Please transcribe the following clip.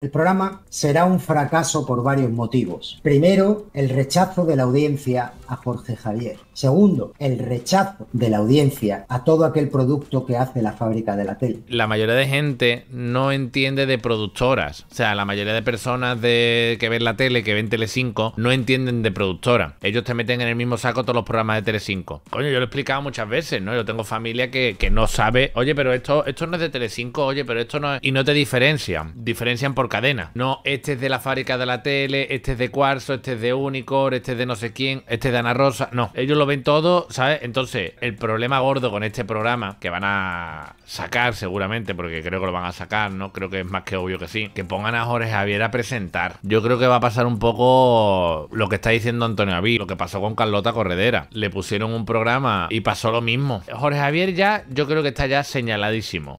El programa será un fracaso por varios motivos. Primero, el rechazo de la audiencia a Jorge Javier. Segundo, el rechazo de la audiencia a todo aquel producto que hace la fábrica de la tele. La mayoría de gente no entiende de productoras. O sea, la mayoría de personas de que ven la tele, que ven Telecinco, no entienden de productora. Ellos te meten en el mismo saco todos los programas de Telecinco. Coño, yo lo he explicado muchas veces, ¿no? Yo tengo familia que, que no sabe, oye, pero esto, esto no es de Telecinco, oye, pero esto no es... Y no te diferencian. Diferencian por cadena. No, este es de la fábrica de la tele, este es de Cuarzo, este es de Unicore, este es de no sé quién, este es de Ana Rosa. No, ellos lo ven todo, ¿sabes? Entonces, el problema gordo con este programa, que van a sacar seguramente, porque creo que lo van a sacar, ¿no? Creo que es más que obvio que sí, que pongan a Jorge Javier a presentar. Yo creo que va a pasar un poco lo que está diciendo Antonio Aví, lo que pasó con Carlota Corredera. Le pusieron un programa y pasó lo mismo. Jorge Javier ya, yo creo que está ya señaladísimo.